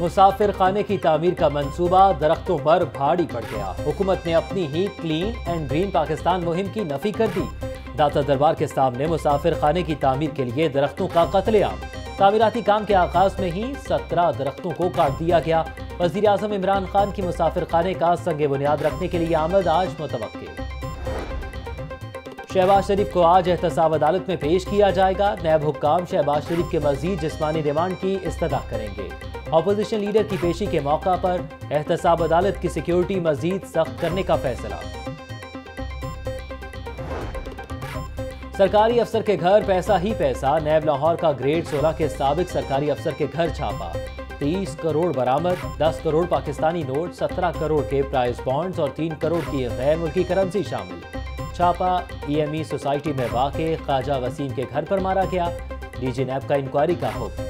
مسافر خانے کی تعمیر کا منصوبہ درختوں پر بھاڑی پڑ گیا۔ حکومت نے اپنی ہی کلین اینڈ گرین پاکستان مہم کی نفی کر دی۔ داتا دربار کے سامنے مسافر خانے کی تعمیر کے لیے درختوں کا قتل عام۔ تعمیراتی کام کے آغاز میں ہی سترہ درختوں کو کاٹ دیا گیا۔ وزیر اعظم عمران خان کی مسافر خانے کا سنگ بنیاد رکھنے کے لیے آمد، آج متوقع۔ شہباز شریف کو آج احتساب عدالت میں پیش کیا جائے گا۔ نیب حکام شہباز شریف کے مزید جسمانی ریمانڈ کی استدا کریں گے۔ اپوزیشن لیڈر کی پیشی کے موقع پر احتساب عدالت کی سیکیورٹی مزید سخت کرنے کا فیصلہ۔ سرکاری افسر کے گھر پیسہ ہی پیسہ نیب لاہور کا گریڈ سولہ کے سابق سرکاری افسر کے گھر چھاپا۔ تیس کروڑ برامد دس کروڑ پاکستانی نوٹ، سترہ کروڑ کے پرائز بانڈز اور تین کروڑ کی غیر ملکی کرنسی شامل۔ چھاپا ای ایم ای سوسائٹی میں واقع، خواجہ وسیم کے گھر پر مارا گیا۔ ڈی جی نیب کا انکوائری کا حکم۔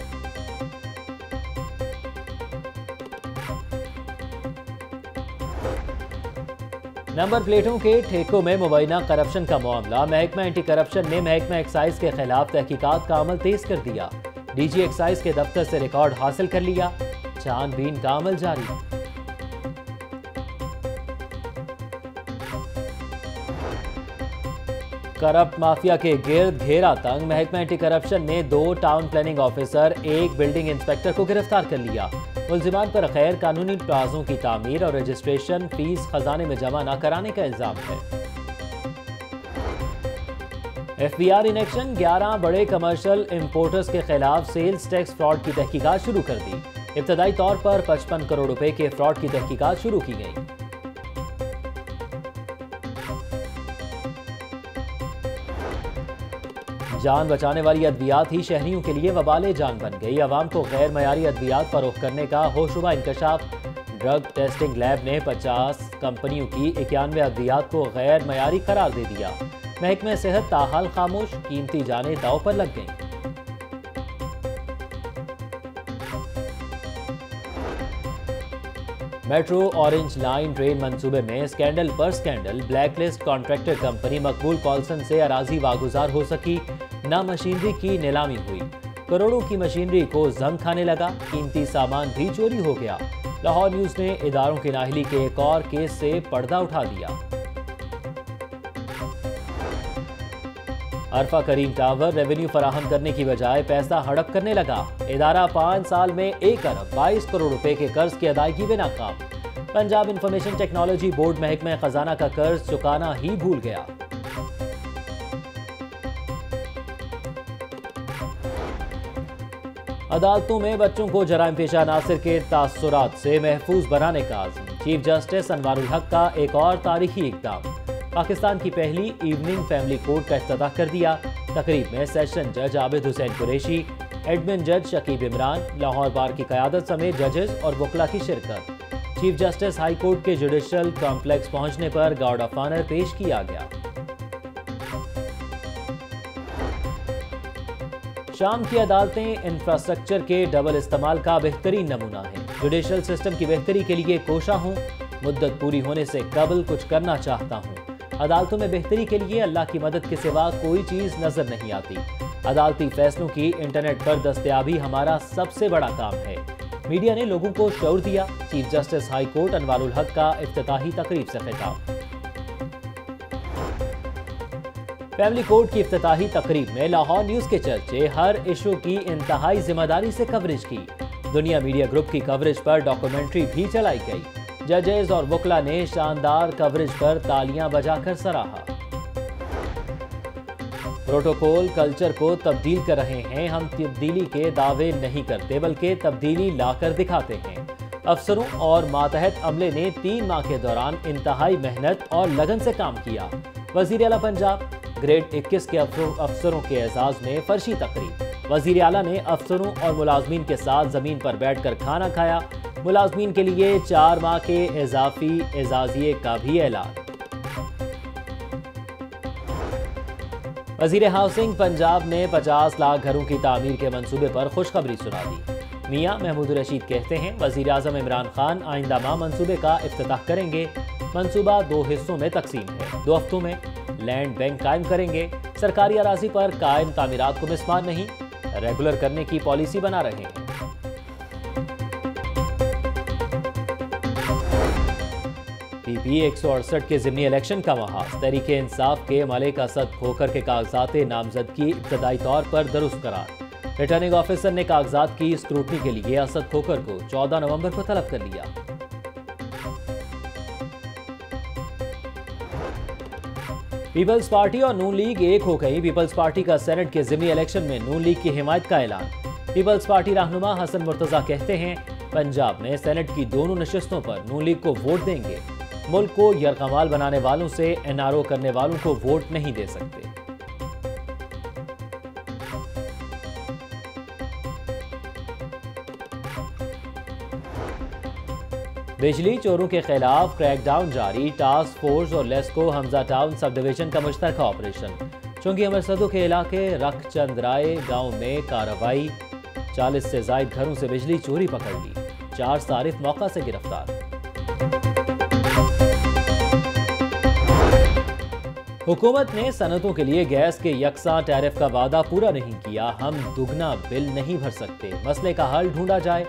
نمبر پلیٹوں کے ٹھیکوں میں مبینہ کرپشن کا معاملہ۔ محکمہ اینٹی کرپشن نے محکمہ ایکسائز کے خلاف تحقیقات کا عمل تیز کر دیا۔ ڈی جی ایکسائز کے دفتر سے ریکارڈ حاصل کر لیا۔ چاند بین کا عمل جاری۔ کرپٹ مافیا کے گرد گھیرا تنگ۔ محکمہ اینٹی کرپشن نے دو ٹاؤن پلاننگ آفیسر ایک بلڈنگ انسپیکٹر کو گرفتار کر لیا۔ ملزمان پر غیر قانونی پلازوں کی تعمیر اور رجسٹریشن فیس خزانے میں جمع نہ کرانے کا الزام ہے۔ ایف بی آر انیکشن گیارہ بڑے کمرشل امپورٹرز کے خلاف سیلز ٹیکس فراڈ کی تحقیقات شروع کر دی۔ ابتدائی طور پر پچپن کروڑ روپے کے فراڈ کی تحقیقات شروع کی گئی جان بچانے والی ادویات ہی شہریوں کے لیے وبال جان بن گئی۔ عوام کو غیر معیاری ادویات فروخت کرنے کا ہوشبہ انکشاف۔ ڈرگ ٹیسٹنگ لیب نے پچاس کمپنیوں کی اکیانوے ادویات کو غیر معیاری قرار دے دیا۔ محکمہ صحت تاحال خاموش، قیمتی جانیں داؤ پر لگ گئیں۔ میٹرو اورنج لائن ٹرین منصوبے میں سکینڈل پر scandal black list contractor company Maqbool Colson سے اراضی واگزار ہو سکی۔ نہ مشینری کی نیلامی ہوئی۔ کروڑوں کی مشینری کو زنگ کھانے لگا۔ قیمتی سامان بھی چوری ہو گیا۔ لاہور نیوز نے اداروں کی ناہلی کے ایک اور کیس سے پردہ اٹھا دیا عرفہ کریم ٹاور ریونیو فراہم کرنے کی بجائے پیسہ ہڑپ کرنے لگا۔ ادارہ پانچ سال میں ایک ارب بائیس کروڑ روپے کے قرض کی ادائیگی میں ناکام۔ پنجاب انفارمیشن ٹیکنالوجی بورڈ محکمہ خزانہ کا قرض چکانا ہی بھول گیا۔ عدالتوں میں بچوں کو جرائم پیشہ ناصر کے تاثرات سے محفوظ بنانے کا عزم۔ چیف جسٹس انوار الحق کا ایک اور تاریخی اقدام۔ پاکستان کی پہلی ایوننگ فیملی کورٹ کا افتتاح کر دیا۔ تقریب میں سیشن جج عابد حسین قریشی ایڈمن جج شکیب عمران، لاہور بار کی قیادت سمیت ججز اور وکلا کی شرکت۔ چیف جسٹس ہائی کورٹ کے جوڈیشل کمپلیکس پہنچنے پر گارڈ آف آنر پیش کیا گیا۔ شام کی عدالتیں انفراسٹرکچر کے ڈبل استعمال کا بہترین نمونہ ہیں۔ جوڈیشل سسٹم کی بہتری کے لیے کوشاں ہوں۔ مدت پوری ہونے سے قبل کچھ کرنا چاہتا ہوں۔ عدالتوں میں بہتری کے لیے اللہ کی مدد کے سوا کوئی چیز نظر نہیں آتی۔ عدالتی فیصلوں کی انٹرنیٹ پر دستیابی ہمارا سب سے بڑا کام ہے۔ میڈیا نے لوگوں کو شعور دیا۔ Chief justice high court Anwar ul Haq کا افتتاحی تقریب سے خطاب۔ فیملی کورٹ کی افتتاحی تقریب میں لاہور نیوز کے چرچے ہر ایشو کی انتہائی ذمہ داری سے کوریج کی۔ دنیا میڈیا گروپ کی کوریج پر ڈاکومنٹری بھی چلائی گئی۔ ججز اور وکلا نے شاندار کوریج پر تالیاں بجا کر سراہا۔ پروٹوکول کلچر کو تبدیل کر رہے ہیں۔ ہم تبدیلی کے دعوے نہیں کرتے بلکہ تبدیلی لا کر دکھاتے ہیں۔ افسروں اور ماتحت عملے نے تین ماہ کے دوران انتہائی محنت اور لگن سے کام کیا۔ وزیر اعلیٰ پنجاب، گریڈ اکیس کے افسروں کے اعزاز میں فرشی تقریب۔ وزیر اعلیٰ نے افسروں اور ملازمین کے ساتھ زمین پر بیٹھ کر کھانا کھایا۔ ملازمین کے لیے چار ماہ کے اضافی اعزازیے کا بھی اعلان۔ وزیر ہاؤسنگ پنجاب نے پچاس لاکھ گھروں کی تعمیر کے منصوبے پر خوشخبری سنا دی۔ میاں محمود رشید کہتے ہیں، وزیر اعظم عمران خان آئندہ ماہ منصوبے کا افتتاح کریں گے۔ منصوبہ دو حصوں میں تقسیم ہے۔ دو ہفتوں میں لینڈ بینک قائم کریں گے۔ سرکاری اراضی پر قائم تعمیرات کو مسمار نہیں، ریگولر کرنے کی پالیسی بنا رہے ہیں۔ پی پی ایک سو اڑسٹھ کے ضمنی الیکشن کا محاذ۔ تحریک انصاف کے ملک اسد کھوکر کے کاغذات نامزدگی ابتدائی طور پر درست قرار۔ ریٹرننگ آفیسر نے کاغذات کی اسکروٹنی کے لیے اسد کھوکر کو چودہ نومبر کو طلب کر لیا۔ پیپلز پارٹی اور نون لیگ ایک ہو گئی پیپلز پارٹی کا سینٹ کے ضمنی الیکشن میں نون لیگ کی حمایت کا اعلان۔ پیپلز پارٹی رہنما حسن مرتضی کہتے ہیں، پنجاب میں سینٹ کی دونوں نشستوں پر نون لیگ کو ووٹ دیں گے۔ ملک کو یرغمال بنانے والوں سے این آر او کرنے والوں کو ووٹ نہیں دے سکتے۔ بجلی چوروں کے خلاف کریک ڈاؤن جاری، ٹاسک فورس اور LESCO, Hamza town sub division کا مشترکہ آپریشن۔ چونگی امرسدوں کے علاقے رکھ چند رائے، گاؤں میں کارروائی۔ چالیس سے زائد گھروں سے بجلی چوری پکڑ لی۔ چار صارف موقع سے گرفتار۔ حکومت نے صنعتوں کے لیے گیس کے یکساں ٹیرف کا وعدہ پورا نہیں کیا۔ ہم دگنا بل نہیں بھر سکتے۔ مسئلے کا حل ڈھونڈا جائے۔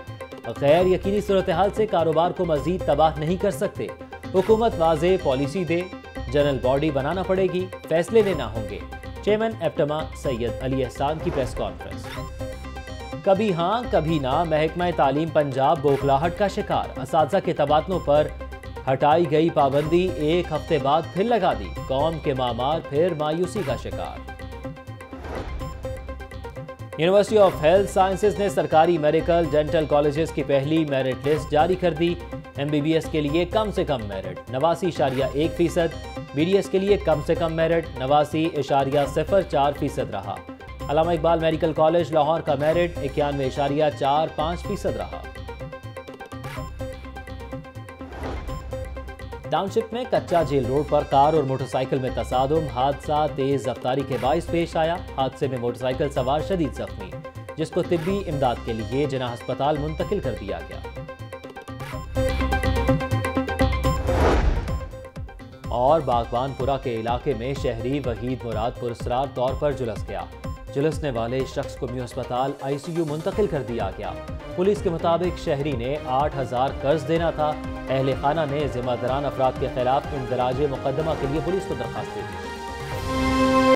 غیر یقینی صورتحال سے کاروبار کو مزید تباہ نہیں کر سکتے۔ حکومت واضح پالیسی دے۔ جنرل باڈی بنانا پڑے گی۔ فیصلے لینا ہوں گے۔ چیئرمین ایپٹما سید علی احسان کی پریس کانفرنس۔ کبھی ہاں کبھی نہ، محکمہ تعلیم پنجاب بوکلاہٹ کا شکار۔ اساتذہ کے تبادلوں پر ہٹائی گئی پابندی ایک ہفتے بعد پھر لگا دی۔ قوم کے معمار پھر مایوسی کا شکار۔ یونیورسٹی آف ہیلتھ سائنسز نے سرکاری میڈیکل ڈینٹل کالجز کی پہلی میرٹ لسٹ جاری کر دی۔ ایم بی بی ایس کے لیے کم سے کم میرٹ نواسی اشاریہ ایک فیصد۔ بی ڈی ایس کے لیے کم سے کم میرٹ نواسی اشاریہ صفر چار فیصد رہا۔ علامہ اقبال میڈیکل کالج لاہور کا میرٹ اکیانوے اشاریہ چار پانچ فیصد رہا۔ ٹاؤن شپ میں کچا جیل روڈ پر کار اور موٹر سائیکل میں تصادم، حادثہ تیز رفتاری کے باعث پیش آیا حادثے میں موٹر سائیکل سوار شدید زخمی، جس کو طبی امداد کے لیے جناح ہسپتال منتقل کر دیا گیا۔ اور باغبان پورا کے علاقے میں شہری وحید مراد پرسرار طور پر جلس گیا۔ جلسنے والے شخص کو میو ہسپتال آئی سی یو منتقل کر دیا گیا۔ پولیس کے مطابق شہری نے آٹھ ہزار قرض دینا تھا۔ اہل خانہ نے ذمہ داران افراد کے خلاف اندراج مقدمہ کے لیے پولیس کو درخواست دی۔